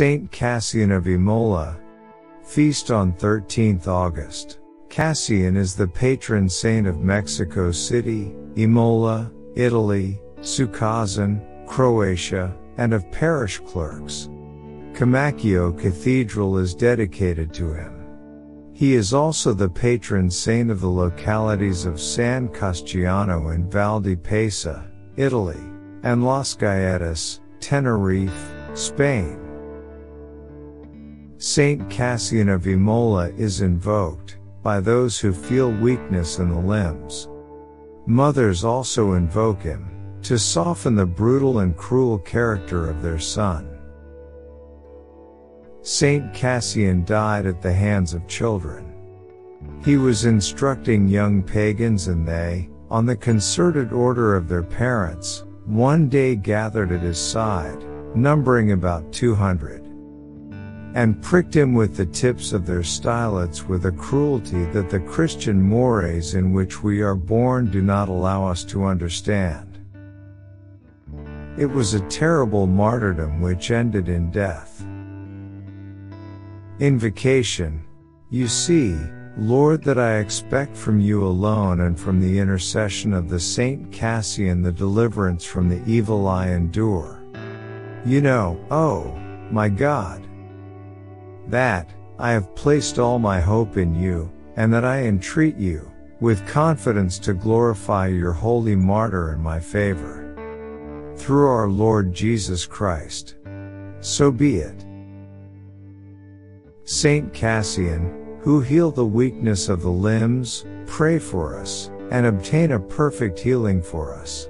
Saint Cassian of Imola. Feast on 13th August. Cassian is the patron saint of Mexico City, Imola, Italy, Sukošan, Croatia, and of parish clerks. Comacchio Cathedral is dedicated to him. He is also the patron saint of the localities of San Casciano in Val di Pesa, Italy, and Las Caletas, Tenerife, Spain. Saint Cassian of Imola is invoked by those who feel weakness in the limbs. Mothers also invoke him to soften the brutal and cruel character of their son. Saint Cassian died at the hands of children. He was instructing young pagans and they, on the concerted order of their parents, one day gathered at his side, numbering about 200, and pricked him with the tips of their stylets with a cruelty that the Christian mores in which we are born do not allow us to understand. It was a terrible martyrdom which ended in death. Invocation. You see, Lord, that I expect from you alone and from the intercession of the Saint Cassian the deliverance from the evil I endure. You know, oh, my God, that I have placed all my hope in you, and that I entreat you, with confidence to glorify your holy martyr in my favor. Through our Lord Jesus Christ. So be it. Saint Cassian, who heal the weakness of the limbs, pray for us, and obtain a perfect healing for us.